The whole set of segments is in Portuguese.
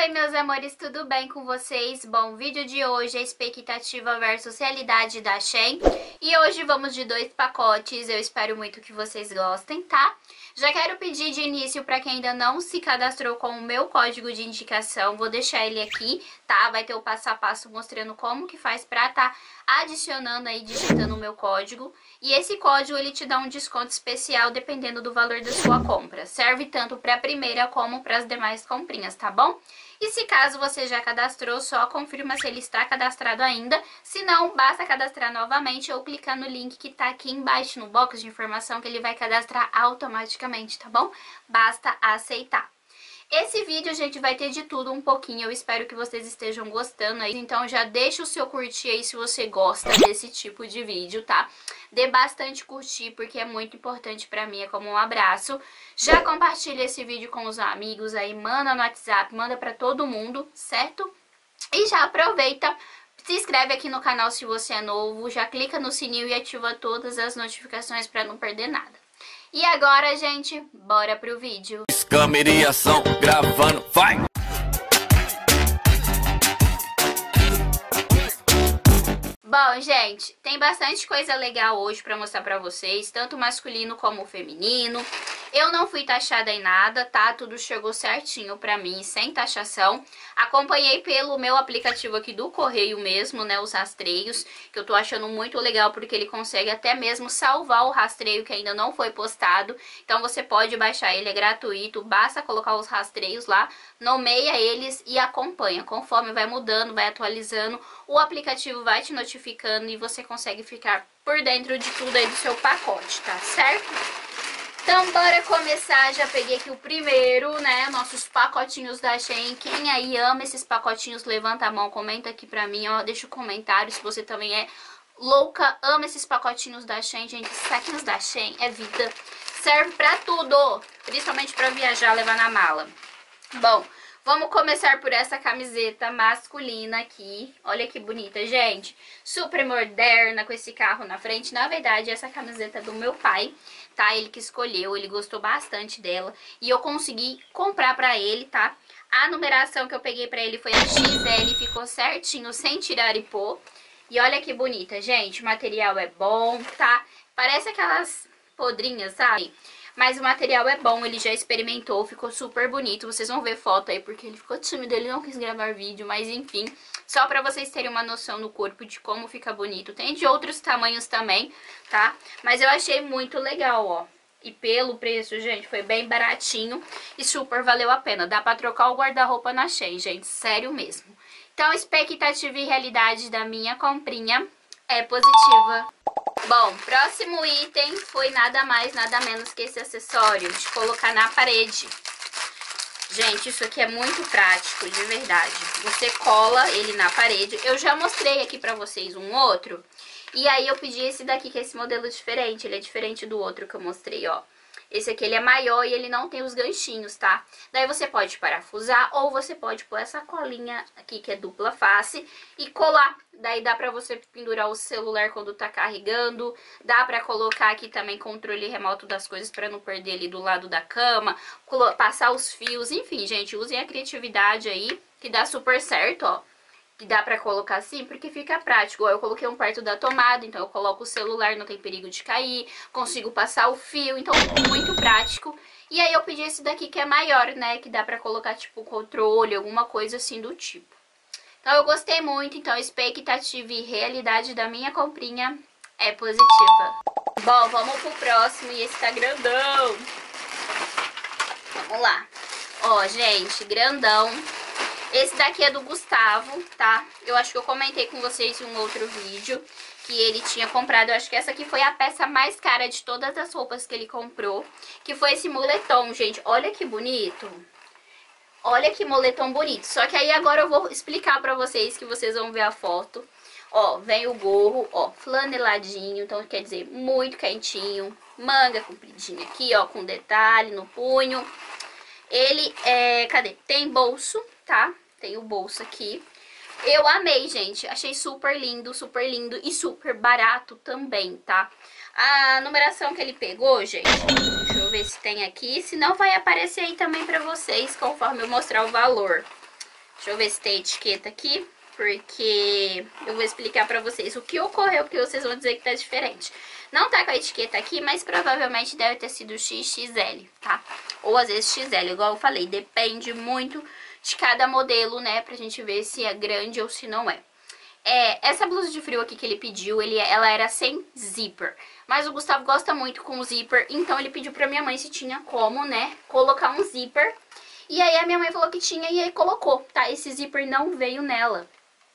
Oi, meus amores, tudo bem com vocês? Bom, vídeo de hoje é expectativa versus realidade da Shein. E hoje vamos de dois pacotes, eu espero muito que vocês gostem, tá? Já quero pedir de início para quem ainda não se cadastrou com o meu código de indicação, vou deixar ele aqui, tá? Vai ter o passo a passo mostrando como que faz pra tá adicionando aí, digitando o meu código. E esse código, ele te dá um desconto especial dependendo do valor da sua compra. Serve tanto para a primeira como para as demais comprinhas, tá bom? E se caso você já cadastrou, só confirma se ele está cadastrado ainda. Se não, basta cadastrar novamente ou clicar no link que está aqui embaixo no box de informação que ele vai cadastrar automaticamente, tá bom? Basta aceitar. Esse vídeo, gente, vai ter de tudo um pouquinho, eu espero que vocês estejam gostando aí. Então já deixa o seu curtir aí se você gosta desse tipo de vídeo, tá? Dê bastante curtir, porque é muito importante pra mim, é como um abraço. Já compartilha esse vídeo com os amigos aí, manda no WhatsApp, manda pra todo mundo, certo? E já aproveita se inscreve aqui no canal se você é novo, já clica no sininho e ativa todas as notificações para não perder nada. E agora, gente, bora pro vídeo. Câmera e ação, gravando, vai! Bom, gente, tem bastante coisa legal hoje pra mostrar pra vocês, tanto masculino como feminino. Eu não fui taxada em nada, tá? Tudo chegou certinho pra mim, sem taxação. Acompanhei pelo meu aplicativo aqui do Correio mesmo, né? Os rastreios, que eu tô achando muito legal porque ele consegue até mesmo salvar o rastreio que ainda não foi postado. Então você pode baixar ele, é gratuito, basta colocar os rastreios lá, nomeia eles e acompanha. Conforme vai mudando, vai atualizando, o aplicativo vai te notificando e você consegue ficar por dentro de tudo aí do seu pacote, tá certo? Então, bora começar. Já peguei aqui o primeiro, né? Nossos pacotinhos da Shein. Quem aí ama esses pacotinhos, levanta a mão, comenta aqui pra mim, ó. Deixa o um comentário se você também é louca, ama esses pacotinhos da Shein. Gente, esses saquinhos da Shein é vida. Serve pra tudo, principalmente pra viajar, levar na mala. Bom, Vamos começar por essa camiseta masculina aqui. Olha que bonita, gente. Super moderna, com esse carro na frente. Na verdade, essa camiseta é do meu pai, tá? Ele que escolheu, ele gostou bastante dela. E eu consegui comprar pra ele, tá? A numeração que eu peguei pra ele foi a XL, ficou certinho, sem tirar e pôr. E olha que bonita, gente. O material é bom, tá? Parece aquelas podrinhas, sabe? Mas o material é bom, ele já experimentou, ficou super bonito. Vocês vão ver foto aí, porque ele ficou tímido, ele não quis gravar vídeo, mas enfim. Só pra vocês terem uma noção no corpo de como fica bonito. Tem de outros tamanhos também, tá? Mas eu achei muito legal, ó. E pelo preço, gente, foi bem baratinho e super valeu a pena. Dá pra trocar o guarda-roupa na Shein, gente, sério mesmo. Então, expectativa e realidade da minha comprinha é positiva. Bom, próximo item foi nada mais, nada menos que esse acessório de colocar na parede. Gente, isso aqui é muito prático, de verdade. Você cola ele na parede. Eu já mostrei aqui pra vocês um outro. E aí eu pedi esse daqui, que é esse modelo diferente. Ele é diferente do outro que eu mostrei, ó. Esse aqui ele é maior e ele não tem os ganchinhos, tá? Daí você pode parafusar ou você pode pôr essa colinha aqui que é dupla face e colar. Daí dá pra você pendurar o celular quando tá carregando, dá pra colocar aqui também controle remoto das coisas pra não perder ali do lado da cama, passar os fios, enfim, gente, usem a criatividade aí que dá super certo, ó que dá pra colocar assim, porque fica prático. Eu coloquei um perto da tomada, então eu coloco o celular, não tem perigo de cair, consigo passar o fio, então muito prático. E aí eu pedi esse daqui que é maior, né, que dá pra colocar tipo controle, alguma coisa assim do tipo. Então eu gostei muito, então expectativa e realidade da minha comprinha é positiva. Bom, vamos pro próximo e esse tá grandão. Vamos lá. Ó, gente, grandão. Esse daqui é do Gustavo, tá? Eu acho que eu comentei com vocês em um outro vídeo que ele tinha comprado. Eu acho que essa aqui foi a peça mais cara de todas as roupas que ele comprou. Que foi esse moletom, gente. Olha que bonito. Olha que moletom bonito. Só que aí agora eu vou explicar pra vocês que vocês vão ver a foto. Ó, vem o gorro, ó, flaneladinho, então quer dizer, muito quentinho. Manga compridinha aqui, ó, com detalhe no punho. Ele é, cadê? Tem bolso, tá? Tem o bolso aqui. Eu amei, gente. Achei super lindo, super lindo e super barato também, tá? A numeração que ele pegou, gente, deixa eu ver se tem aqui. Se não, vai aparecer aí também pra vocês, conforme eu mostrar o valor. Deixa eu ver se tem etiqueta aqui, porque eu vou explicar pra vocês o que ocorreu, porque vocês vão dizer que tá diferente. Não tá com a etiqueta aqui, mas provavelmente deve ter sido XXL, tá? Ou às vezes XL, igual eu falei, depende muito de cada modelo, né? Pra gente ver se é grande ou se não é. É, essa blusa de frio aqui que ele pediu, ele, ela era sem zíper. Mas o Gustavo gosta muito com zíper, então ele pediu pra minha mãe se tinha como, né, colocar um zíper. E aí a minha mãe falou que tinha e aí colocou, tá? Esse zíper não veio nela.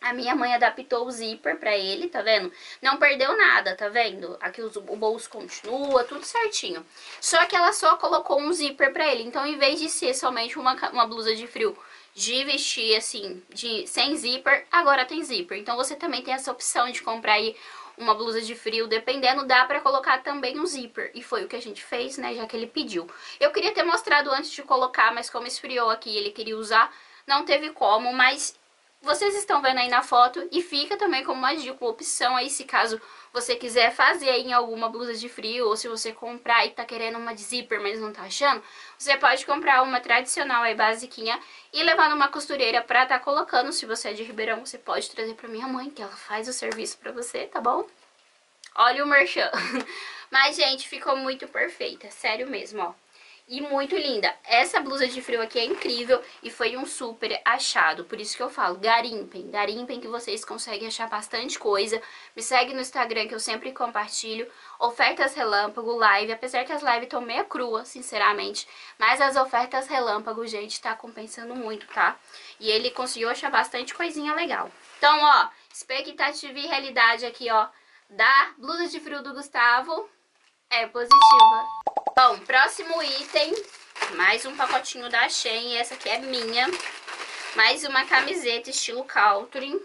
A minha mãe adaptou o zíper pra ele, tá vendo? Não perdeu nada, tá vendo? Aqui o bolso continua, tudo certinho. Só que ela só colocou um zíper pra ele. Então, em vez de ser somente uma, uma blusa de frio de vestir, assim, de sem zíper, agora tem zíper. Então, você também tem essa opção de comprar aí uma blusa de frio, dependendo, dá pra colocar também um zíper. E foi o que a gente fez, né, já que ele pediu. Eu queria ter mostrado antes de colocar, mas como esfriou aqui ele queria usar, não teve como, mas vocês estão vendo aí na foto e fica também como uma dica, opção aí, se caso você quiser fazer em alguma blusa de frio, ou se você comprar e tá querendo uma de zíper, mas não tá achando, você pode comprar uma tradicional aí, basiquinha, e levar numa costureira pra tá colocando. Se você é de Ribeirão, você pode trazer pra minha mãe, que ela faz o serviço pra você, tá bom? Olha o merchan. Mas, gente, ficou muito perfeita, sério mesmo, ó e muito linda. Essa blusa de frio aqui é incrível e foi um super achado, por isso que eu falo, garimpem, garimpem que vocês conseguem achar bastante coisa. Me segue no Instagram que eu sempre compartilho, ofertas relâmpago, live, apesar que as lives estão meio cruas, sinceramente, mas as ofertas relâmpago, gente, tá compensando muito, tá? E ele conseguiu achar bastante coisinha legal. Então, ó, expectativa e realidade aqui, ó, da blusa de frio do Gustavo é positiva. Bom, próximo item, mais um pacotinho da Shein, essa aqui é minha. Mais uma camiseta estilo Caltrin.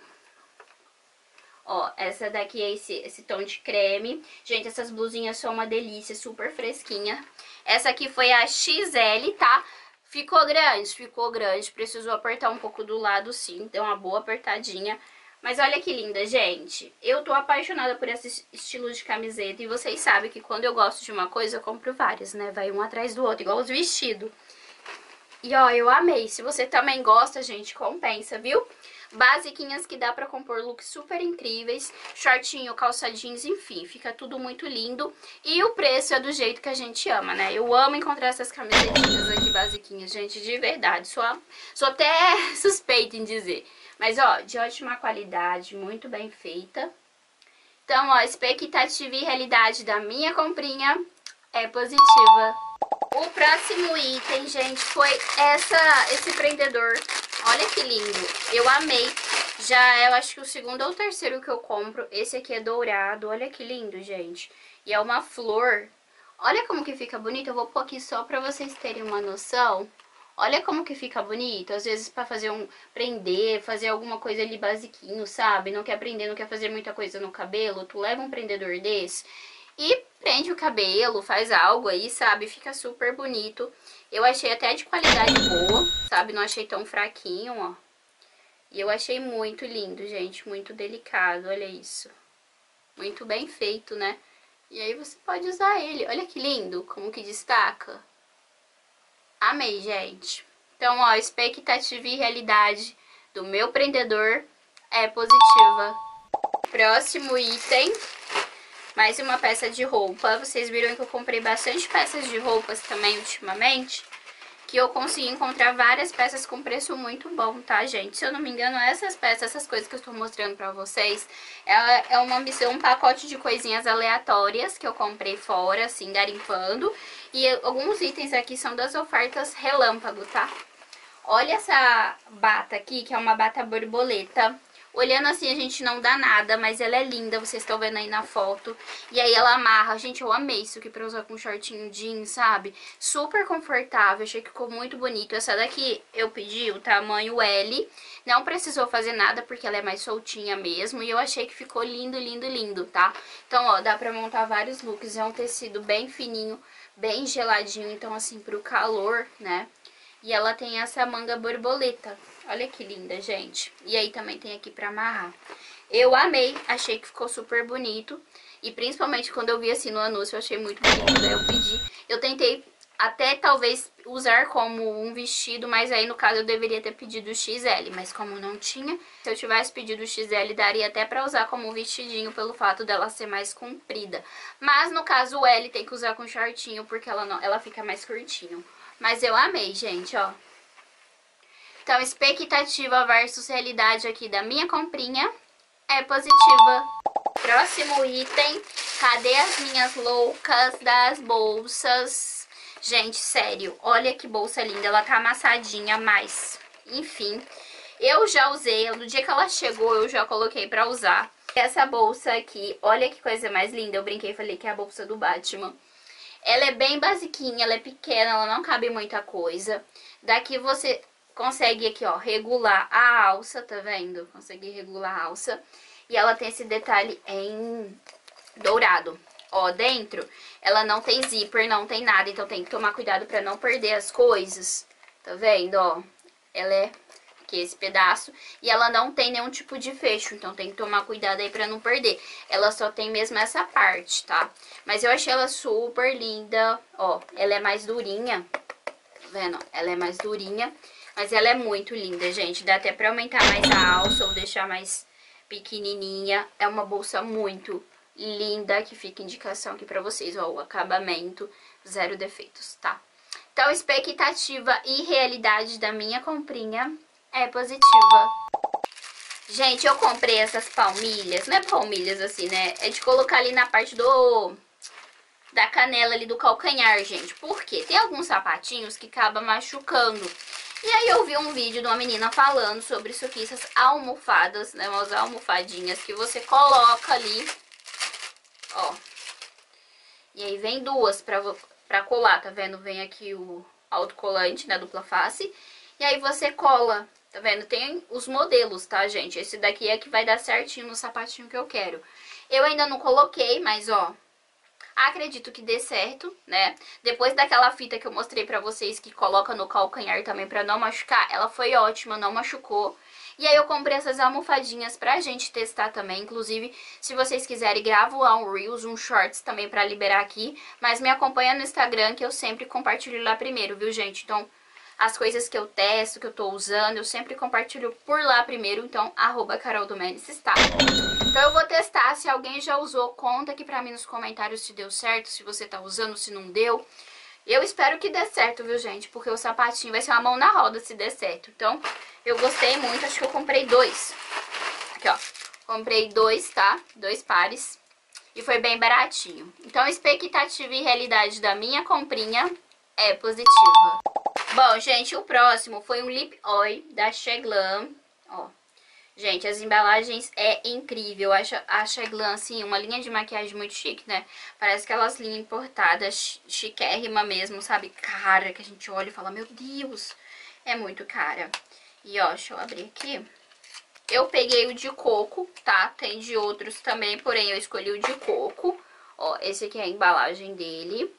Ó, essa daqui é esse, esse tom de creme. Gente, essas blusinhas são uma delícia, super fresquinha. Essa aqui foi a XL, tá? Ficou grande, ficou grande. Precisou apertar um pouco do lado, sim. Deu uma boa apertadinha. Mas olha que linda, gente. Eu tô apaixonada por esse estilo de camiseta. E vocês sabem que quando eu gosto de uma coisa, eu compro várias, né? Vai um atrás do outro, igual os vestidos. E ó, eu amei. Se você também gosta, gente, compensa, viu? Basiquinhas que dá pra compor looks super incríveis. Shortinho, calça jeans, enfim. Fica tudo muito lindo. E o preço é do jeito que a gente ama, né? Eu amo encontrar essas camisetinhas aqui basiquinhas, gente, de verdade. Sou, sou até suspeita em dizer. Mas, ó, de ótima qualidade, muito bem feita. Então, ó, expectativa e realidade da minha comprinha é positiva. O próximo item, gente, foi essa, esse prendedor. Olha que lindo. Eu amei. Já é, eu acho que o segundo ou o terceiro que eu compro. Esse aqui é dourado. Olha que lindo, gente. E é uma flor. Olha como que fica bonito. Eu vou pôr aqui só pra vocês terem uma noção. Olha como que fica bonito. Às vezes para fazer um... Prender, fazer alguma coisa ali basiquinho, sabe? Não quer prender, não quer fazer muita coisa no cabelo. Tu leva um prendedor desse e prende o cabelo, faz algo aí, sabe? Fica super bonito. Eu achei até de qualidade boa, sabe? Não achei tão fraquinho, ó. E eu achei muito lindo, gente. Muito delicado, olha isso. Muito bem feito, né? E aí você pode usar ele. Olha que lindo, como que destaca. Amei, gente. Então, ó, expectativa e realidade do meu prendedor é positiva. Próximo item, mais uma peça de roupa. Vocês viram que eu comprei bastante peças de roupas também ultimamente que eu consegui encontrar várias peças com preço muito bom, tá, gente? Se eu não me engano, essas peças, essas coisas que eu estou mostrando pra vocês, é, é uma missão, um pacote de coisinhas aleatórias que eu comprei fora, assim, garimpando. E alguns itens aqui são das ofertas relâmpago, tá? Olha essa bata aqui, que é uma bata borboleta. Olhando assim a gente não dá nada, mas ela é linda, vocês estão vendo aí na foto. E aí ela amarra. Gente, eu amei isso aqui pra usar com shortinho jeans, sabe? Super confortável, achei que ficou muito bonito. Essa daqui eu pedi o tamanho L. Não precisou fazer nada porque ela é mais soltinha mesmo. E eu achei que ficou lindo, lindo, lindo, tá? Então, ó, dá pra montar vários looks. É um tecido bem fininho, bem geladinho. Então, assim, pro calor, né? E ela tem essa manga borboleta. Olha que linda, gente. E aí também tem aqui pra amarrar. Eu amei, achei que ficou super bonito. E principalmente quando eu vi assim no anúncio, eu achei muito bonito, daí eu pedi. Eu tentei até talvez usar como um vestido, mas aí no caso eu deveria ter pedido XL, mas como não tinha, se eu tivesse pedido XL daria até pra usar como um vestidinho pelo fato dela ser mais comprida. Mas no caso o L tem que usar com shortinho porque ela, não, ela fica mais curtinho. Mas eu amei, gente, ó. Então, expectativa versus realidade aqui da minha comprinha é positiva. Próximo item, cadê as minhas loucas das bolsas? Gente, sério, olha que bolsa linda, ela tá amassadinha, mas, enfim, eu já usei, no dia que ela chegou eu já coloquei pra usar. Essa bolsa aqui, olha que coisa mais linda, eu brinquei e falei que é a bolsa do Batman. Ela é bem basiquinha, ela é pequena, ela não cabe muita coisa. Daqui você consegue aqui, ó, regular a alça, tá vendo? Consegue regular a alça. E ela tem esse detalhe em dourado. Ó, dentro, ela não tem zíper, não tem nada, então tem que tomar cuidado pra não perder as coisas. Tá vendo, ó? Ela é aqui esse pedaço e ela não tem nenhum tipo de fecho, então tem que tomar cuidado aí pra não perder. Ela só tem mesmo essa parte, tá? Mas eu achei ela super linda, ó, ela é mais durinha, tá vendo? Ela é mais durinha mas ela é muito linda, gente. Dá até pra aumentar mais a alça ou deixar mais pequenininha. É uma bolsa muito linda, que fica indicação aqui pra vocês. Ó, o acabamento, zero defeitos, tá? Então, expectativa e realidade da minha comprinha é positiva. Gente, eu comprei essas palmilhas, não é palmilhas assim, né? É de colocar ali na parte do... Da canela ali do calcanhar, gente. Por quê? Tem alguns sapatinhos que acabam machucando. E aí eu vi um vídeo de uma menina falando sobre isso aqui, essas almofadas, né, umas almofadinhas que você coloca ali, ó. E aí vem duas pra, pra colar, tá vendo? Vem aqui o autocolante, né, dupla face. E aí você cola, tá vendo? Tem os modelos, tá, gente? Esse daqui é que vai dar certinho no sapatinho que eu quero. Eu ainda não coloquei, mas ó, Acredito que dê certo, né? Depois daquela fita que eu mostrei pra vocês que coloca no calcanhar também pra não machucar, ela foi ótima, não machucou. E aí eu comprei essas almofadinhas pra gente testar também, inclusive se vocês quiserem gravo lá um Reels, um Shorts também pra liberar aqui, mas me acompanha no Instagram que eu sempre compartilho lá primeiro, viu gente? Então as coisas que eu testo, que eu tô usando, eu sempre compartilho por lá primeiro, então, arroba Carol está. Então eu vou testar, se alguém já usou, conta aqui pra mim nos comentários se deu certo, se você tá usando, se não deu. Eu espero que dê certo, viu, gente? Porque o sapatinho vai ser uma mão na roda se der certo. Então, eu gostei muito, acho que eu comprei dois. Aqui, ó. Comprei dois, tá? Dois pares. E foi bem baratinho. Então, a expectativa e realidade da minha comprinha é positiva. Bom, gente, o próximo foi um lip oil da Cheglam. Ó, gente, as embalagens é incrível. Acho a Cheglam, assim, uma linha de maquiagem muito chique, né? Parece aquelas linhas importadas, chiquérrima mesmo, sabe? Cara, que a gente olha e fala, meu Deus, é muito cara. E ó, deixa eu abrir aqui. Eu peguei o de coco, tá? Tem de outros também, porém eu escolhi o de coco. Ó, esse aqui é a embalagem dele.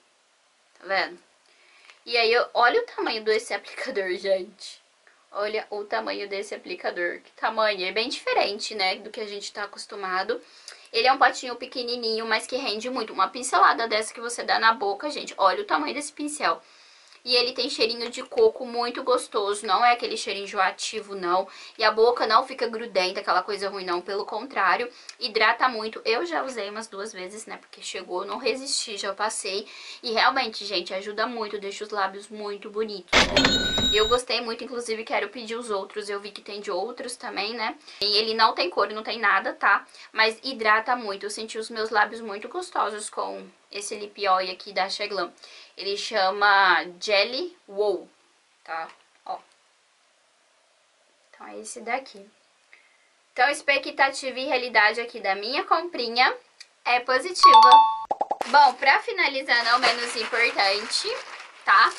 Tá vendo? E aí, olha o tamanho desse aplicador, gente. Olha o tamanho desse aplicador. Que tamanho? É bem diferente, né, do que a gente tá acostumado. Ele é um potinho pequenininho, mas que rende muito. Uma pincelada dessa que você dá na boca, gente. Olha o tamanho desse pincel. E ele tem cheirinho de coco muito gostoso, não é aquele cheirinho enjoativo não. E a boca não fica grudenta, aquela coisa ruim não, pelo contrário, hidrata muito. Eu já usei umas duas vezes, né, porque chegou, não resisti, já passei. E realmente, gente, ajuda muito, deixa os lábios muito bonitos. E eu gostei muito, inclusive quero pedir os outros, eu vi que tem de outros também, né. E ele não tem cor, não tem nada, tá? Mas hidrata muito, eu senti os meus lábios muito gostosos com esse lip oil aqui da Cheglam. Ele chama Jelly Wow, tá? Ó. Então é esse daqui. Então, expectativa e realidade aqui da minha comprinha é positiva. Bom, pra finalizar, não menos importante, tá?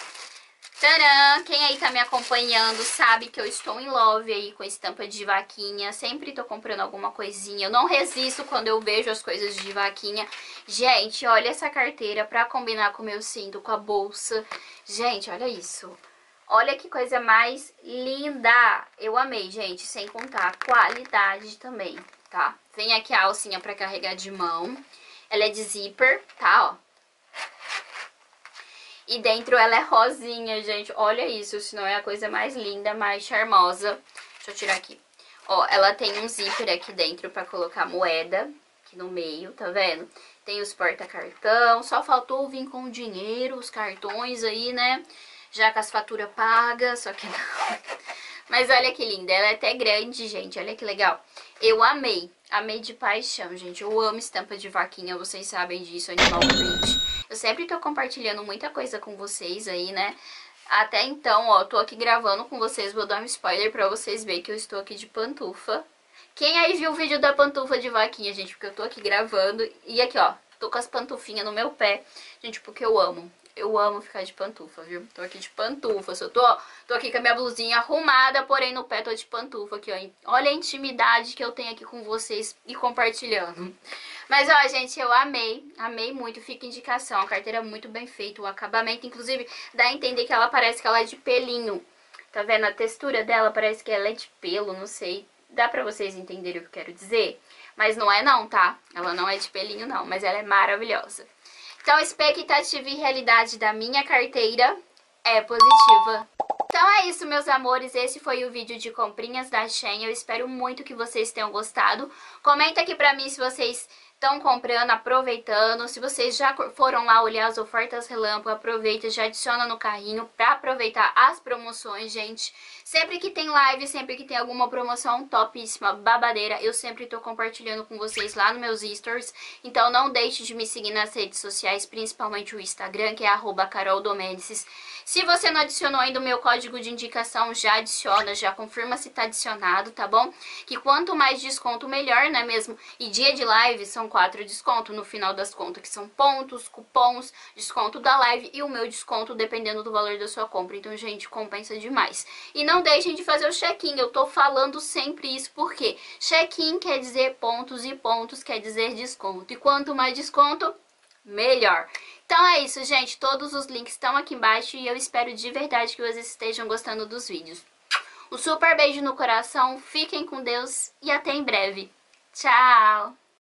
Tcharam! Quem aí tá me acompanhando sabe que eu estou em love aí com estampa de vaquinha. Sempre tô comprando alguma coisinha. Eu não resisto quando eu vejo as coisas de vaquinha. Gente, olha essa carteira pra combinar com o meu cinto, com a bolsa. Gente, olha isso. Olha que coisa mais linda. Eu amei, gente, sem contar a qualidade também, tá? Vem aqui a alcinha pra carregar de mão. Ela é de zíper, tá, ó. E dentro ela é rosinha, gente. Olha isso, senão é a coisa mais linda, mais charmosa. Deixa eu tirar aqui. Ó, ela tem um zíper aqui dentro pra colocar moeda, aqui no meio, tá vendo? Tem os porta-cartão, só faltou vir com dinheiro, os cartões aí, né? Já com as faturas pagas, só que não. Mas olha que linda, ela é até grande, gente, olha que legal. Eu amei, amei de paixão, gente. Eu amo estampa de vaquinha, vocês sabem disso, animal print. Eu sempre tô compartilhando muita coisa com vocês aí, né? Até então, ó, tô aqui gravando com vocês, vou dar um spoiler pra vocês verem que eu estou aqui de pantufa. Quem aí viu o vídeo da pantufa de vaquinha, gente? Porque eu tô aqui gravando e aqui, ó, tô com as pantufinhas no meu pé. Gente, porque eu amo. Eu amo ficar de pantufa, viu? Tô aqui de pantufa. Eu tô, tô aqui com a minha blusinha arrumada, porém no pé tô de pantufa aqui, ó. Olha a intimidade que eu tenho aqui com vocês e compartilhando. Mas, ó, gente, eu amei. Amei muito. Fica indicação. A carteira é muito bem feita. O acabamento, inclusive, dá a entender que ela parece que ela é de pelinho. Tá vendo? A textura dela parece que ela é de pelo, não sei. Dá pra vocês entenderem o que eu quero dizer? Mas não é não, tá? Ela não é de pelinho não, mas ela é maravilhosa. Então, a expectativa e realidade da minha carteira é positiva. Então é isso, meus amores. Esse foi o vídeo de comprinhas da Shein. Eu espero muito que vocês tenham gostado. Comenta aqui pra mim se vocês estão comprando, aproveitando. Se vocês já foram lá olhar as ofertas relâmpago, aproveita, já adiciona no carrinho para aproveitar as promoções, gente. Sempre que tem live, sempre que tem alguma promoção topíssima, babadeira, eu sempre tô compartilhando com vocês lá nos meus stories. Então não deixe de me seguir nas redes sociais, principalmente o Instagram, que é arroba Se você não adicionou ainda o meu código de indicação, já adiciona, já confirma se tá adicionado, tá bom? Que quanto mais desconto, melhor, não é mesmo? E dia de live são quatro descontos no final das contas, que são pontos, cupons, desconto da live e o meu desconto dependendo do valor da sua compra. Então, gente, compensa demais. E não deixem de fazer o check-in, eu tô falando sempre isso, porque check-in quer dizer pontos e pontos quer dizer desconto. E quanto mais desconto, melhor. Então é isso, gente. Todos os links estão aqui embaixo e eu espero de verdade que vocês estejam gostando dos vídeos. Um super beijo no coração, fiquem com Deus e até em breve. Tchau!